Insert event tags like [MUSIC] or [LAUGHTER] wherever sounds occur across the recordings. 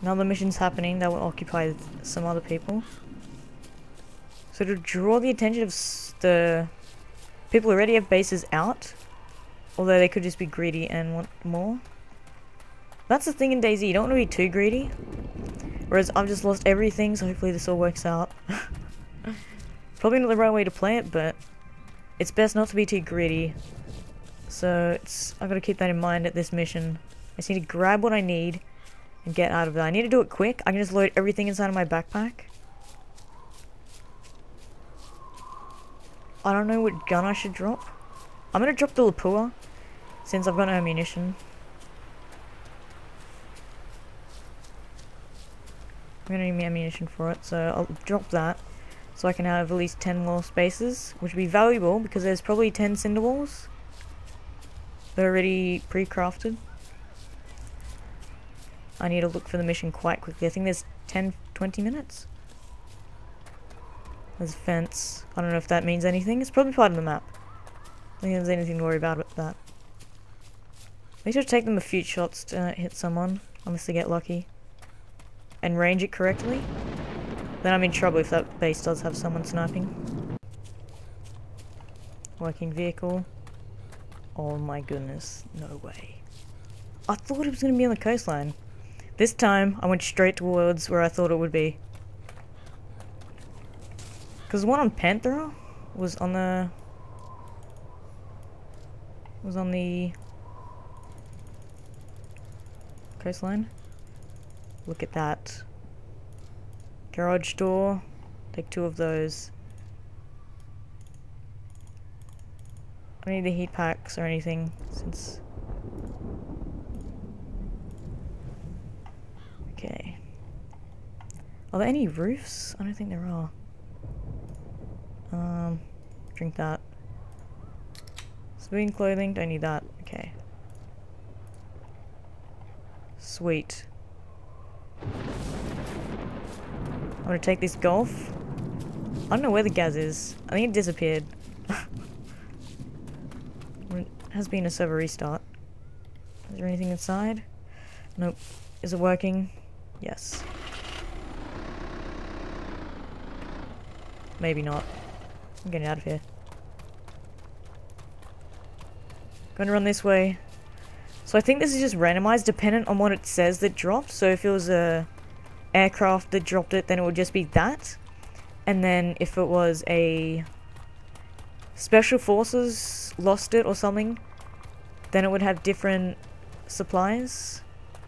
Another mission's happening that will occupy some other people. So to draw the attention of the people who already have bases out, although they could just be greedy and want more. That's the thing in DayZ, you don't want to be too greedy. Whereas I've just lost everything, so hopefully this all works out. [LAUGHS] Probably not the right way to play it, but it's best not to be too greedy. So it's I've got to keep that in mind at this mission. I just need to grab what I need and get out of there. I need to do it quick. I can just load everything inside of my backpack. I don't know what gun I should drop. I'm gonna drop the Lapua, since I've got no ammunition. I'm gonna need ammunition for it, so I'll drop that. So I can have at least 10 more spaces, which would be valuable because there's probably 10 cinder walls. They're already pre-crafted. I need to look for the mission quite quickly. I think there's 10, 20 minutes. There's a fence. I don't know if that means anything. It's probably part of the map. I don't think there's anything to worry about with that. They should take them a few shots to hit someone, unless they get lucky. And range it correctly. Then I'm in trouble if that base does have someone sniping. Working vehicle. Oh my goodness, no way. I thought it was going to be on the coastline. This time, I went straight towards where I thought it would be. Because the one on Panthera was on the... was on the... coastline. Look at that. Garage door. Take two of those. I need the heat packs or anything since Okay. Are there any roofs? I don't think there are. Um, drink that. Civilian clothing, don't need that. Okay. Sweet. I'm gonna take this golf. I don't know where the gas is. I think it disappeared. [LAUGHS] it has been a server restart. Is there anything inside? Nope. Is it working? Yes. Maybe not. I'm getting out of here. Gonna run this way. So I think this is just randomized dependent on what it says that drops. So if it was a aircraft that dropped it, then it would just be that. And then if it was a special forces lost it or something, then it would have different supplies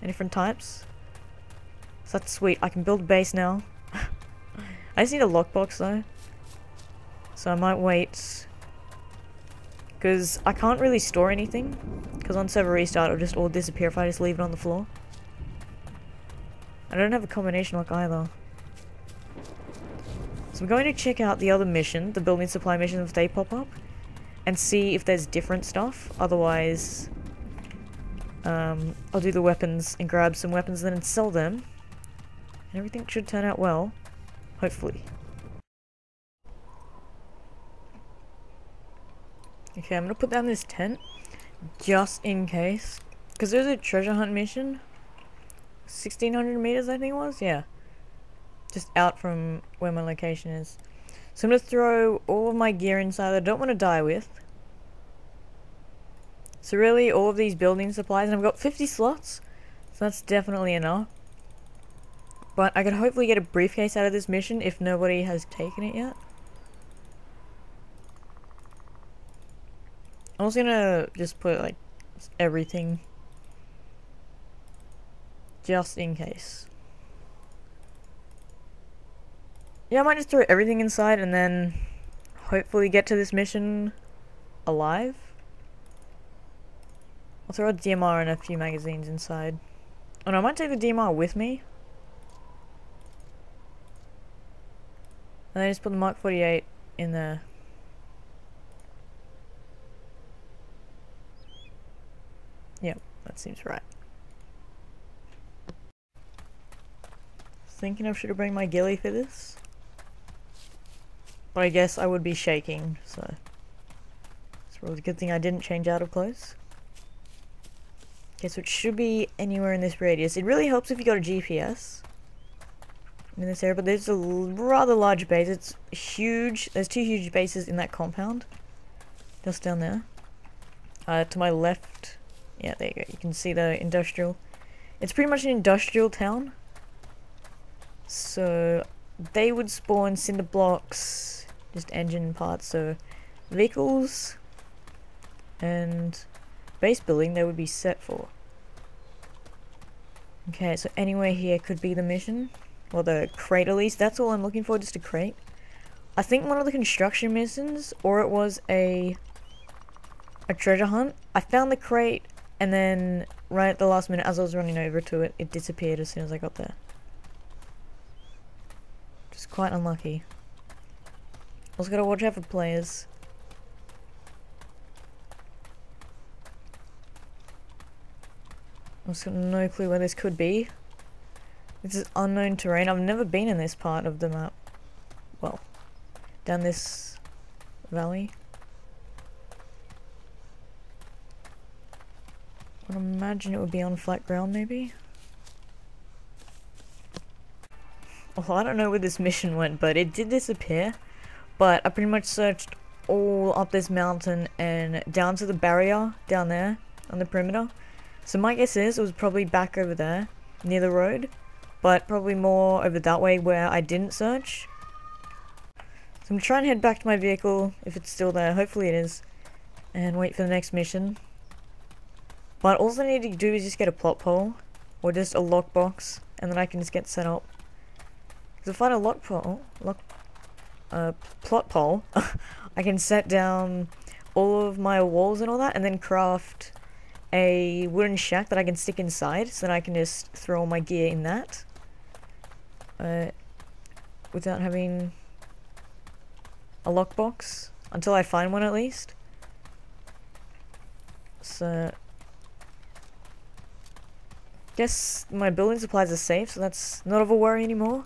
and different types. So that's sweet. I can build a base now. [LAUGHS] I just need a lockbox though. So I might wait. Because I can't really store anything. Because on server restart it'll just all disappear if I just leave it on the floor. I don't have a combination lock either. So I'm going to check out the other mission, the building supply mission if they pop up. And see if there's different stuff. Otherwise, um, I'll do the weapons and grab some weapons then and sell them. And everything should turn out well. Hopefully. Okay, I'm gonna put down this tent. Just in case. Because there's a treasure hunt mission. 1600 meters I think it was? Yeah. Just out from where my location is. So I'm gonna throw all of my gear inside that I don't want to die with. So really, all of these building supplies, and I've got 50 slots. So that's definitely enough. But I could hopefully get a briefcase out of this mission if nobody has taken it yet. I was gonna just put like everything just in case. Yeah, I might just throw everything inside and then hopefully get to this mission alive. I'll throw a DMR and a few magazines inside. Oh no, I might take the DMR with me. And then just put the Mark 48 in there. Yep, that seems right. Thinking I should I bring my ghillie for this. But I guess I would be shaking, so... It's probably a good thing I didn't change out of clothes. Okay, so it should be anywhere in this radius. It really helps if you got a GPS in this area, but there's a rather large base. It's huge. There's two huge bases in that compound. Just down there. Uh, to my left. Yeah, there you go. You can see the industrial. It's pretty much an industrial town. So, they would spawn cinder blocks, just engine parts, so vehicles and base building they would be set for. Okay, so anywhere here could be the mission. Or the crate at least. That's all I'm looking for, just a crate. I think one of the construction missions, or it was a a treasure hunt. I found the crate, and then right at the last minute, as I was running over to it, it disappeared as soon as I got there. Just quite unlucky. Also gotta watch out for players. I've got no clue where this could be. This is unknown terrain. I've never been in this part of the map. Well, down this valley. I imagine it would be on flat ground, maybe? Well, I don't know where this mission went, but it did disappear. But I pretty much searched all up this mountain and down to the barrier down there on the perimeter. So my guess is it was probably back over there, near the road but probably more over that way where I didn't search. So I'm trying to head back to my vehicle, if it's still there, hopefully it is, and wait for the next mission. But all I need to do is just get a plot pole, or just a lockbox, and then I can just get set up. Because if I find a lock pole, lock, uh, plot pole, [LAUGHS] I can set down all of my walls and all that, and then craft a wooden shack that I can stick inside, so that I can just throw all my gear in that uh, without having a lockbox until I find one at least. So, guess my building supplies are safe, so that's not of a worry anymore.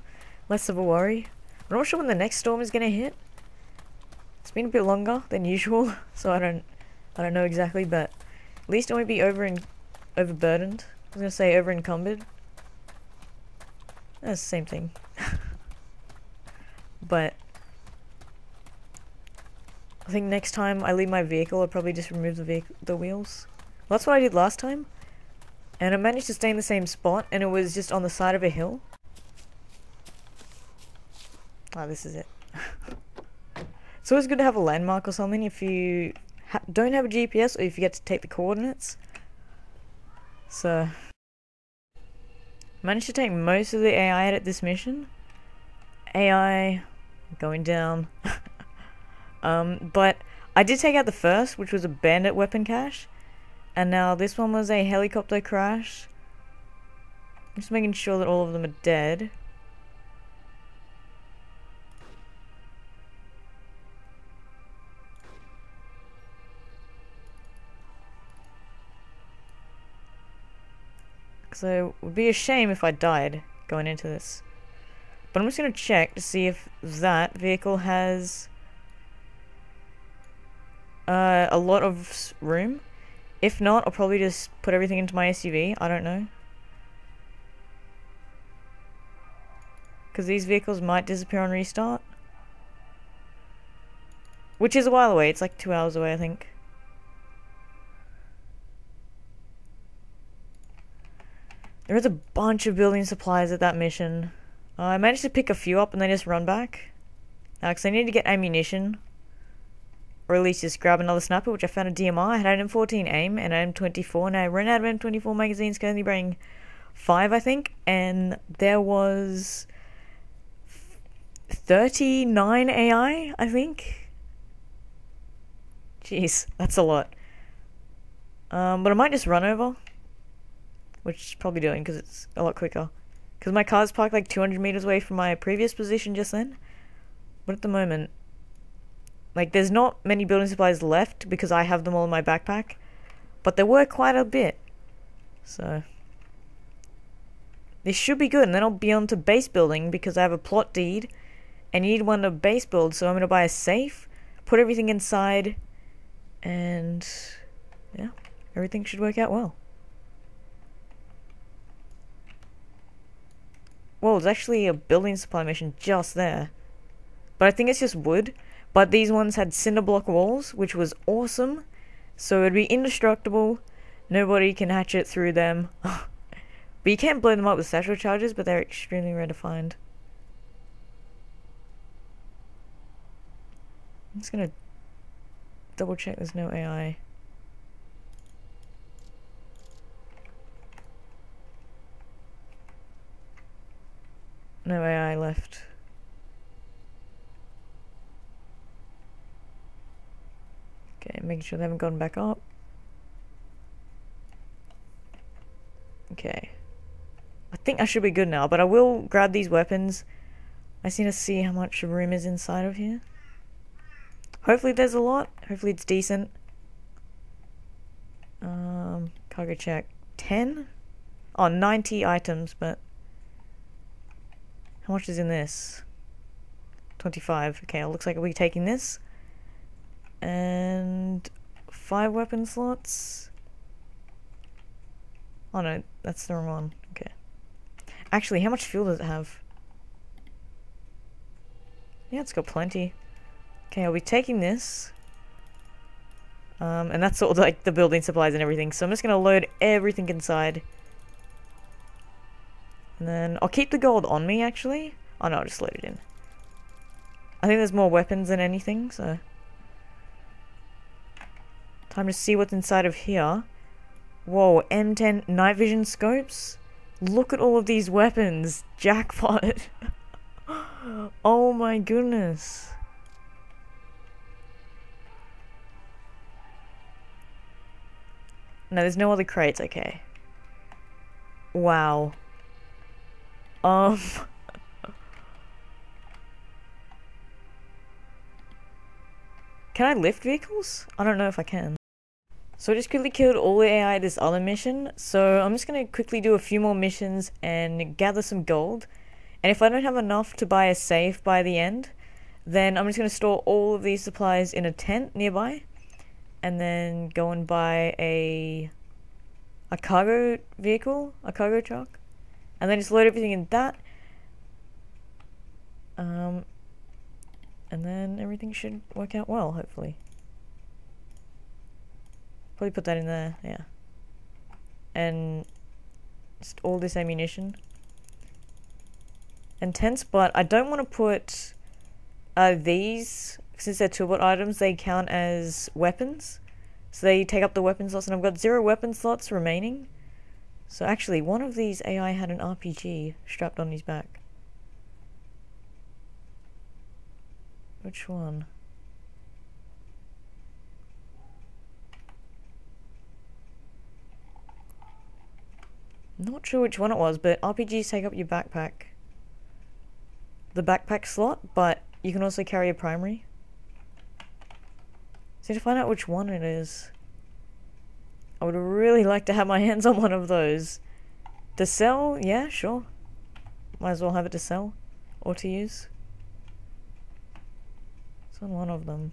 Less of a worry. I'm not sure when the next storm is gonna hit. It's been a bit longer than usual, [LAUGHS] so I don't, I don't know exactly, but at least it won't be over in, overburdened. I was gonna say over encumbered. That's the same thing. [LAUGHS] but I think next time I leave my vehicle, I'll probably just remove the the wheels. Well, that's what I did last time. And I managed to stay in the same spot, and it was just on the side of a hill. Ah, oh, this is it. [LAUGHS] it's always good to have a landmark or something if you ha don't have a GPS or if you get to take the coordinates. So, Managed to take most of the AI out of this mission. AI going down. [LAUGHS] um, but I did take out the first, which was a bandit weapon cache. And now this one was a helicopter crash. I'm just making sure that all of them are dead. So it would be a shame if I died going into this. But I'm just going to check to see if that vehicle has uh, a lot of room. If not, I'll probably just put everything into my SUV. I don't know. Because these vehicles might disappear on restart. Which is a while away. It's like two hours away, I think. There was a bunch of building supplies at that mission. Uh, I managed to pick a few up and then just run back. Because uh, I need to get ammunition. Or at least just grab another sniper, which I found a DMR. I had an M14 AIM and an M24. And I ran out of M24 magazines, can only bring 5, I think. And there was 39 AI, I think. Jeez, that's a lot. Um, but I might just run over which is probably doing because it's a lot quicker. Because my car's parked like 200 meters away from my previous position just then. But at the moment, like, there's not many building supplies left because I have them all in my backpack, but there were quite a bit. So, this should be good, and then I'll be on to base building because I have a plot deed, and you need one to base build, so I'm going to buy a safe, put everything inside, and yeah, everything should work out well. Well, there's actually a building supply mission just there. But I think it's just wood, but these ones had cinder block walls, which was awesome. So it'd be indestructible. Nobody can hatch it through them. [LAUGHS] but you can't blow them up with satchel charges, but they're extremely rare to find. I'm just gonna double check there's no AI. No AI left. Okay, making sure they haven't gone back up. Okay. I think I should be good now, but I will grab these weapons. I just need to see how much room is inside of here. Hopefully there's a lot. Hopefully it's decent. Um, cargo check. 10? Oh, 90 items, but... How much is in this? 25. Okay, it looks like be taking this. And... Five weapon slots? Oh no, that's the wrong one. Okay. Actually, how much fuel does it have? Yeah, it's got plenty. Okay, I'll be taking this. Um, and that's all like the building supplies and everything. So I'm just gonna load everything inside. And then I'll keep the gold on me actually. Oh no, I'll just load it in. I think there's more weapons than anything, so. Time to see what's inside of here. Whoa, M10 night vision scopes? Look at all of these weapons. Jackpot. [LAUGHS] oh my goodness. No, there's no other crates, okay. Wow. Um... [LAUGHS] can I lift vehicles? I don't know if I can. So I just quickly killed all the AI this other mission, so I'm just gonna quickly do a few more missions and gather some gold. And if I don't have enough to buy a safe by the end, then I'm just gonna store all of these supplies in a tent nearby and then go and buy a a cargo vehicle, a cargo truck, and then just load everything in that. Um, and then everything should work out well, hopefully. Probably put that in there, yeah. And just all this ammunition. And tents, but I don't want to put uh, these since they're toolbelt items, they count as weapons. So they take up the weapon slots, and I've got zero weapon slots remaining. So actually, one of these AI had an RPG strapped on his back. Which one? Not sure which one it was, but RPGs take up your backpack. The backpack slot, but you can also carry a primary. So to find out which one it is. I would really like to have my [LAUGHS] hands on one of those. To sell? Yeah, sure. Might as well have it to sell. Or to use. It's on one of them.